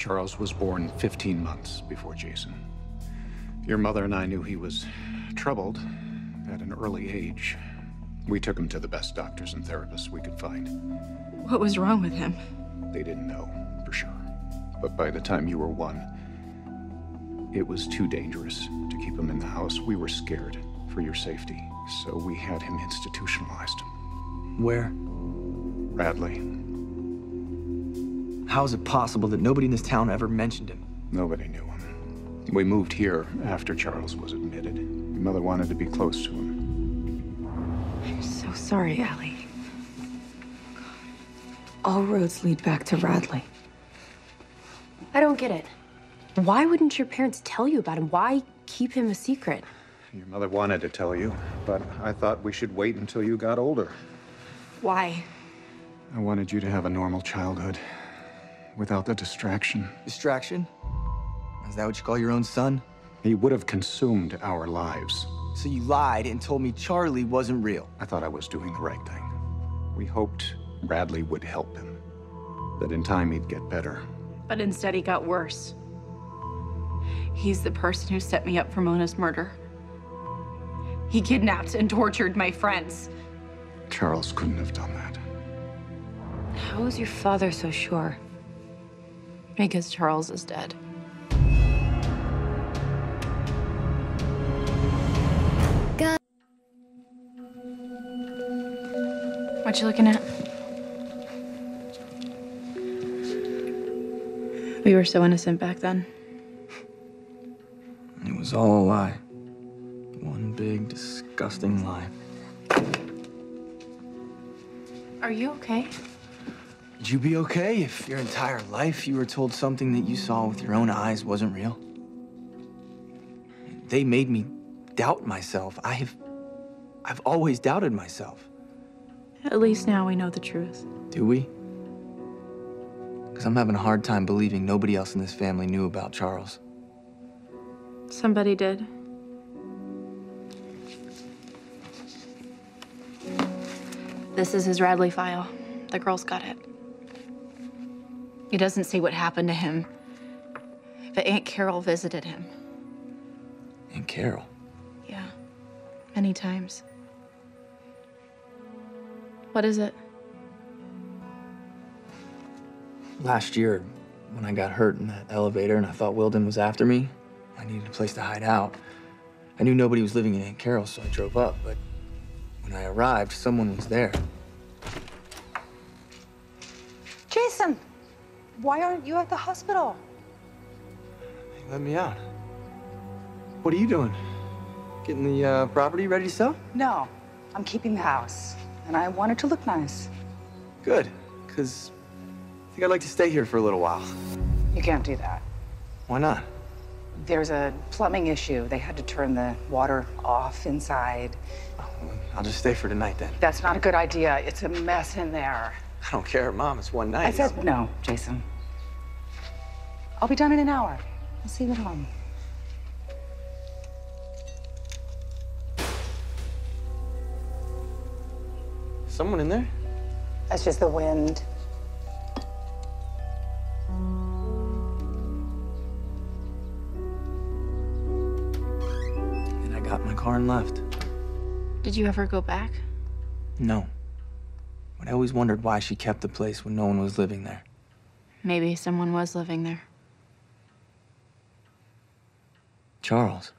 Charles was born 15 months before Jason. Your mother and I knew he was troubled at an early age. We took him to the best doctors and therapists we could find. What was wrong with him? They didn't know for sure. But by the time you were one, it was too dangerous to keep him in the house. We were scared for your safety, so we had him institutionalized. Where? Radley. How is it possible that nobody in this town ever mentioned him? Nobody knew him. We moved here after Charles was admitted. Your mother wanted to be close to him. I'm so sorry, Ali. All roads lead back to Radley. I don't get it. Why wouldn't your parents tell you about him? Why keep him a secret? Your mother wanted to tell you, but I thought we should wait until you got older. Why? I wanted you to have a normal childhood without the distraction. Distraction? Is that what you call your own son? He would have consumed our lives. So you lied and told me Charlie wasn't real. I thought I was doing the right thing. We hoped Radley would help him, that in time he'd get better. But instead, he got worse. He's the person who set me up for Mona's murder. He kidnapped and tortured my friends. Charles couldn't have done that. How is your father so sure? Because Charles is dead. God. What you looking at? We were so innocent back then. It was all a lie. One big, disgusting lie. Are you okay? Would you be okay if your entire life you were told something that you saw with your own eyes wasn't real? They made me doubt myself. I have. I've always doubted myself. At least now we know the truth. Do we? Because I'm having a hard time believing nobody else in this family knew about Charles. Somebody did. This is his Radley file. The girls got it. He doesn't see what happened to him, but Aunt Carol visited him. And Carol. Yeah, many times. What is it? Last year, when I got hurt in that elevator and I thought Wilden was after me, I needed a place to hide out. I knew nobody was living in Aunt Carol, so I drove up, but when I arrived, someone was there. Jason, why aren't you at the hospital? They let me out. What are you doing? Getting the uh, property ready to sell? No, I'm keeping the house, and I want it to look nice. Good, because I think I'd like to stay here for a little while. You can't do that. Why not? There's a plumbing issue. They had to turn the water off inside. I'll just stay for tonight then. That's not a good idea. It's a mess in there. I don't care, Mom. It's one night. I said no, Jason. I'll be done in an hour. I'll see you at home. Someone in there? That's just the wind. And I got my car and left. Did you ever go back? No. But I always wondered why she kept the place when no one was living there. Maybe someone was living there. Charles.